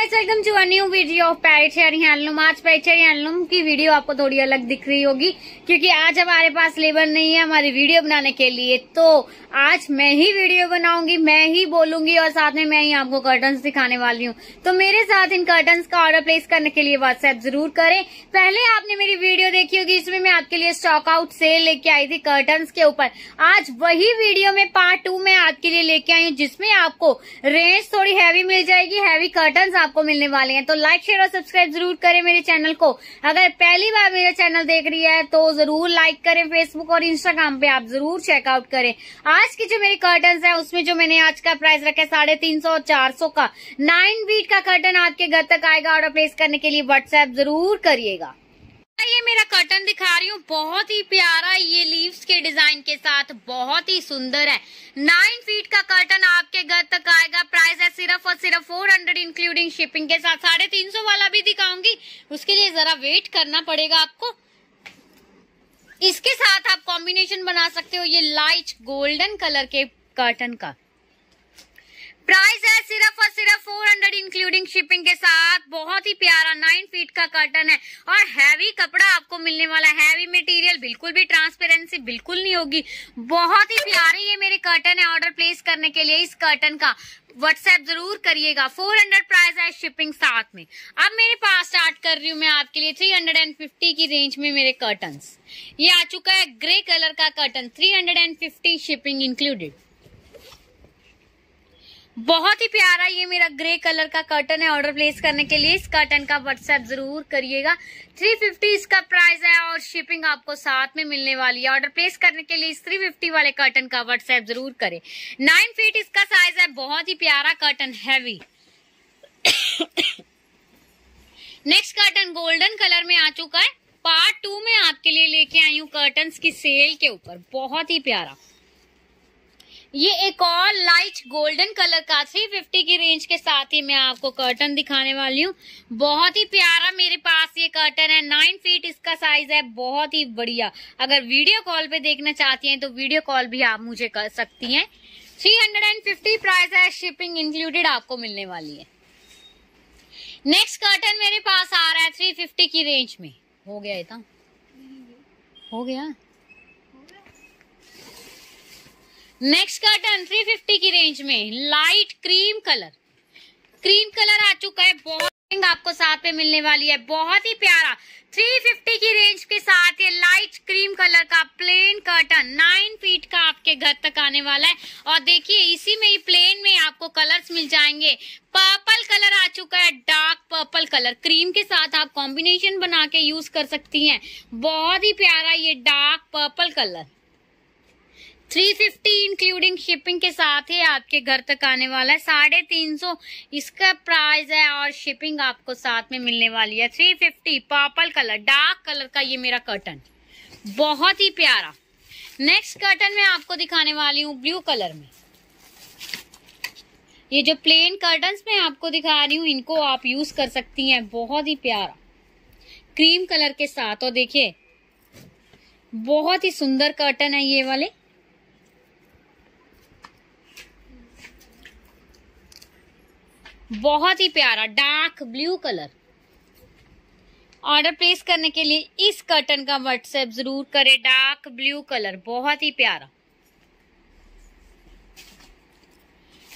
Welcome to a new video of Paricheri handloom आज Paricheri handloom की video आपको थोड़ी अलग दिख रही होगी, क्योंकि आज हमारे पास लेबर नहीं है हमारी वीडियो बनाने के लिए। तो आज मैं ही वीडियो बनाऊँगी, मैं ही बोलूँगी और साथ में मैं ही आपको कर्टन दिखाने वाली हूँ। तो मेरे साथ इन कर्टन का ऑर्डर प्लेस करने के लिए व्हाट्सएप ज़रूर करें। पहले आपने मेरी वीडियो देखी होगी, इसमें मैं आपके लिए स्टॉक आउट सेल लेके आई थी कर्टन्स के ऊपर। आज वही वीडियो में पार्ट टू में आपके लिए लेके आई हूँ, जिसमें आपको रेंज थोड़ी हैवी मिल जाएगी हैवी कर्टन्स आपको मिलने वाले हैं। तो लाइक शेयर और सब्सक्राइब ज़रूर करें मेरे चैनल को। अगर पहली बार मेरा चैनल देख रही है तो ज़रूर लाइक करें फेसबुक और इंस्टाग्राम पे। आप ज़रूर चेकआउट करें। आज की जो मेरी कर्टन है, उसमें जो मैंने आज का प्राइस रखा है, साढ़े तीन सौ चार सौ का। नाइन बीट का कर्टन आपके घर तक आएगा ऑर्डर प्लेस करने के लिए व्हाट्सएप ज़रूर करिएगा। ये मेरा कर्टन दिखा रही हूँ। बहुत ही प्यारा ये लीव्स के डिज़ाइन के साथ बहुत ही सुंदर है। नाइन फीट का कर्टन आपके घर तक आएगा। प्राइस है सिर्फ़ और सिर्फ़ फोर हंड्रेड इंक्लूडिंग शिपिंग के साथ। साढ़े तीन सौ वाला भी दिखाऊँगी। उसके लिए जरा वेट करना पड़ेगा आपको। इसके साथ आप कॉम्बिनेशन बना सकते हो ये लाइट गोल्डन कलर के कर्टन का। प्राइस है सिर्फ़ और सिर्फ़ 400 इंक्लूडिंग शिपिंग के साथ। बहुत ही प्यारा नाइन फीट का कर्टन है। और हैवी कपड़ा आपको मिलने वाला हैवी मटेरियल बिल्कुल भी ट्रांसपेरेंसी बिल्कुल नहीं होगी। बहुत ही प्यारी ये मेरे कर्टन है ऑर्डर प्लेस करने के लिए इस कर्टन का। व्हाट्सएप ज़रूर करिएगा। 400 प्राइस है शिपिंग साथ में। अब मेरे पास स्टार्ट कर रही हूँ मैं आपके लिए 350 की रेंज में मेरे कर्टन ये आ चुका है ग्रे कलर का कर्टन 350 शिपिंग इंक्लूडेड बहुत ही प्यारा ये मेरा ग्रे कलर का कर्टन है ऑर्डर प्लेस करने के लिए। इस कर्टन का व्हाट्सएप ज़रूर करिएगा। 350 इसका प्राइस है और शिपिंग आपको साथ में मिलने वाली है। ऑर्डर प्लेस करने के लिए इस 350 वाले कर्टन का व्हाट्सएप ज़रूर करें। नाइन फीट इसका साइज़ है। बहुत ही प्यारा curtain heavy next curtain golden colour में आ चुका है। पार्ट टू में आपके लिए लेके आई हूँ कर्टन की सेल के ऊपर। बहुत ही प्यारा। ये एक और लाइट गोल्डन कलर का 350 की रेंज के साथ ही मैं आपको कर्टन दिखाने वाली हूँ। बहुत ही प्यारा मेरे पास ये कर्टन है। नाइन फीट इसका साइज़ है। बहुत ही बढ़िया। अगर वीडियो कॉल पे देखना चाहती हैं तो वीडियो कॉल भी आप मुझे कर सकती हैं। 350 प्राइस है। शिपिंग इंक्लूडेड आपको मिलने वाली है। नेक्स्ट कर्टन मेरे पास आ रहा है 350 की रेंज में। हो गया था हो गया? नेक्स्ट कर्टन 350 की रेंज में. Light cream colour cream colour आ चुका है. बहुत आपको साथ में मिलने वाली है. बहुत ही प्यारा. 350 की रेंज के साथ ये लाइट क्रीम कलर का प्लेन कर्टन 9 फीट का आपके घर तक आने वाला है. और देखिए, इसी में ही प्लेन में आपको कलर्स मिल जाएँगे. पर्पल कलर आ चुका है. डार्क पर्पल कलर क्रीम के साथ आप कॉम्बिनेशन बना के यूज़ कर सकती हैं. बहुत ही प्यारा ये dark purple colour 350 including shipping के साथ ही आपके घर तक आने वाला है। साढ़े तीन सौ इसका प्राइस है और शिपिंग आपको साथ में मिलने वाली है। 350 पर्पल कलर डार्क कलर का ये मेरा कर्टन बहुत ही प्यारा। नेक्स्ट कर्टन मैं आपको दिखाने वाली हूँ ब्लू कलर में। ये जो प्लेन कर्टन मैं आपको दिखा रही हूँ, इनको आप यूज़ कर सकती हैं। बहुत ही प्यारा। क्रीम कलर के साथ। और देखिए, बहुत ही सुंदर कर्टन है ये वाले। बहुत ही प्यारा dark blue colour order place करने के लिए इस कर्टन का व्हाट्सएप ज़रूर करें डार्क ब्लू कलर बहुत ही प्यारा.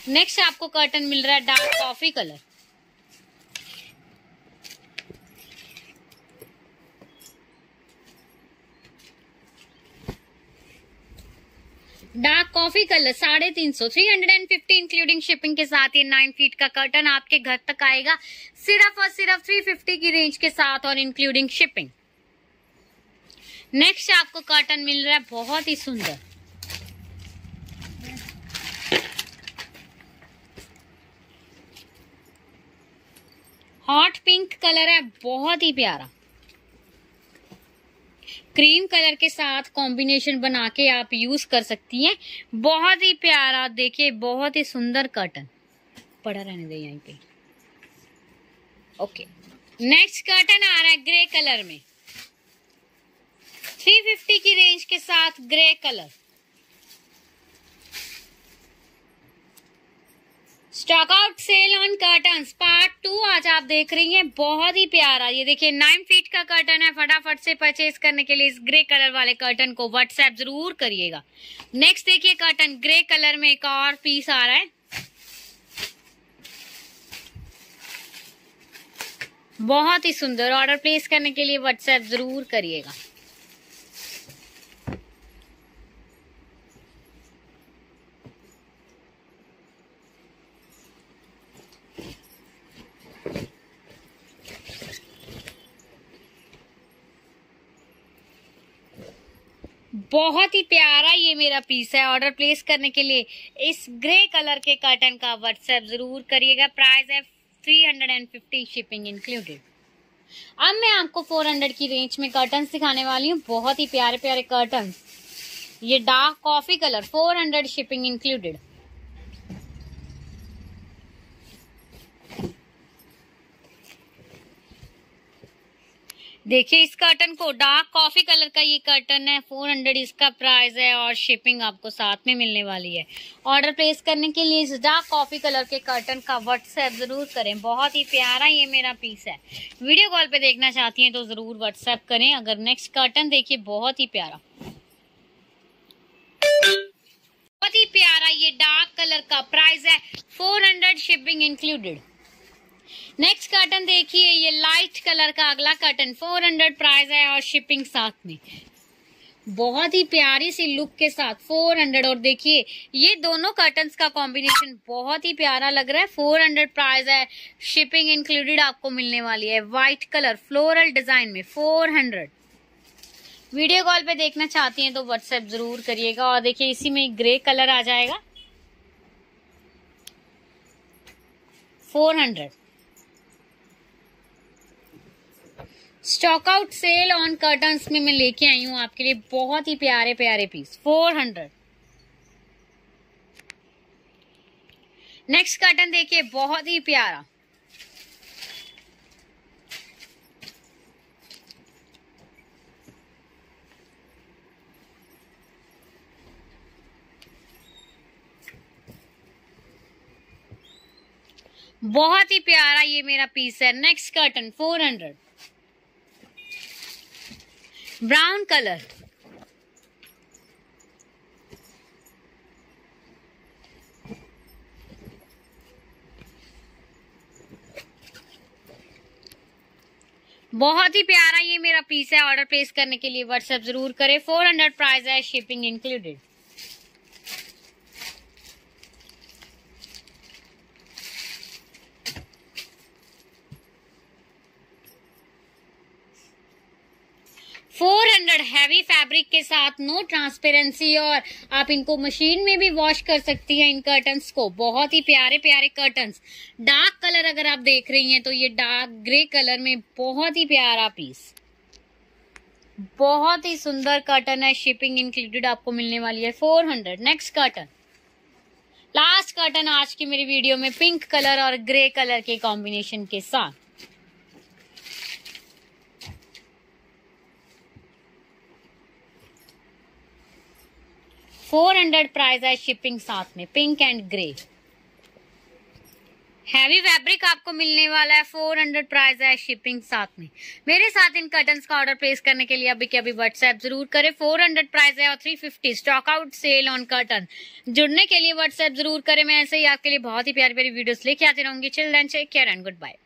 नेक्स्ट आपको कर्टन मिल रहा है dark coffee colour dark coffee colour, साढ़े तीन सौ। Three hundred and fifty including shipping के साथ ये नाइन फीट का कर्टन आपके घर तक आएगा। सिर्फ़ और सिर्फ़ थ्री फिफ्टी की रेंज के साथ और इंक्लूडिंग शिपिंग नेक्स्ट आपको कर्टन मिल रहा है, बहुत ही सुंदर। हॉट पिंक कलर है, बहुत ही प्यारा। क्रीम कलर के साथ कॉम्बिनेशन बना के आप यूज़ कर सकती हैं। बहुत ही प्यारा, देखिए, बहुत ही सुंदर कर्टन पड़ा रहने दे यहीं पे। ओके नेक्स्ट कर्टन आ रहा है ग्रे कलर में। 350 की रेंज के साथ grey colour stock out sale on curtain part two आज आप देख रही हैं, बहुत ही प्यारा ये देखिए नाइन फीट का कर्टन है, फटाफट से परचेज करने के लिए इस ग्रे कलर वाले कर्टन को व्हाट्सएप ज़रूर करिएगा। नेक्स्ट देखिए कर्टन ग्रे कलर में एक और पीस आ रहा है। बहुत ही सुंदर ऑर्डर प्लेस करने के लिए व्हाट्सएप ज़रूर करिएगा। बहुत ही प्यारा ये मेरा पीस है ऑर्डर प्लेस करने के लिए। इस ग्रे कलर के कर्टन का व्हाट्सएप ज़रूर करिएगा। प्राइस है three hundred and fifty shipping included अब मैं आपको फोर हंड्रेड की रेंज में कर्टन दिखाने वाली हूँ। बहुत ही प्यारे प्यारे कर्टन ये dark coffee colour four hundred shipping included देखिए, इस कर्टन को डार्क कॉफ़ी कलर का ये कर्टन है फोर हंड्रेड इसका प्राइस है और शिपिंग आपको साथ में मिलने वाली है। ऑर्डर प्लेस करने के लिए इस डार्क कॉफ़ी कलर के कर्टन का व्हाट्सएप ज़रूर करें। बहुत ही प्यारा ये मेरा पीस है। वीडियो कॉल पे देखना चाहती हैं तो ज़रूर व्हाट्सएप करें। अगर नेक्स्ट कर्टन देखिए, बहुत ही प्यारा। बहुत ही प्यारा ये डार्क कलर का प्राइस है four hundred shipping included next curtain देखिए, ये लाइट कलर का अगला कर्टन 400 प्राइस है और शिपिंग साथ में। बहुत ही प्यारी सी लुक के साथ 400 और देखिए, ये दोनों कर्टन्स का कॉम्बिनेशन बहुत ही प्यारा लग रहा है। 400 प्राइस है शिपिंग इंक्लूडेड आपको मिलने वाली है। व्हाइट कलर फ्लोरल डिज़ाइन में 400 वीडियो कॉल पे देखना चाहती हैं तो व्हाट्सएप ज़रूर करिएगा और देखिए, इसी में ग्रे कलर आ जाएगा। 400 stock out sale on curtain में मैं लेके आई हूँ आपके लिए बहुत ही प्यारे प्यारे piece four hundred next curtain देखिए, बहुत ही प्यारा। बहुत ही प्यारा ये मेरा पीस है। Next curtain four hundred brown colour बहुत ही प्यारा ये मेरा पीस है ऑर्डर प्लेस करने के लिए व्हाट्सएप ज़रूर करें। 400 प्राइस है shipping included hundred heavy fabric के साथ नो ट्रांसपेरेंसी और आप इनको मशीन में भी वॉश कर सकती हैं इन कर्टन्स को। बहुत ही प्यारे प्यारे कर्टन्स डार्क कलर अगर आप देख रही हैं तो ये डार्क ग्रे कलर में बहुत ही प्यारा पीस बहुत ही सुंदर कर्टन है शिपिंग इंक्लूडेड आपको मिलने वाली है four hundred next curtain last curtain आज की मेरी वीडियो में पिंक कलर और ग्रे कलर के कॉम्बिनेशन के साथ। 400 प्राइस है शिपिंग साथ में, pink and grey. Heavy fabric आपको मिलने वाला है 400 प्राइस है शिपिंग साथ में। मेरे साथ इन कर्टन का ऑर्डर प्लेस करने के लिए अभी के अभी व्हाट्सएप ज़रूर करें। 400 प्राइस है और 350 stock out sale on curtain जुड़ने के लिए व्हाट्सएप ज़रूर करें, मैं ऐसे ही आपके लिए बहुत ही प्यारी प्यारी वीडियोस लेके आती रहूँगी। Till then take care and good bye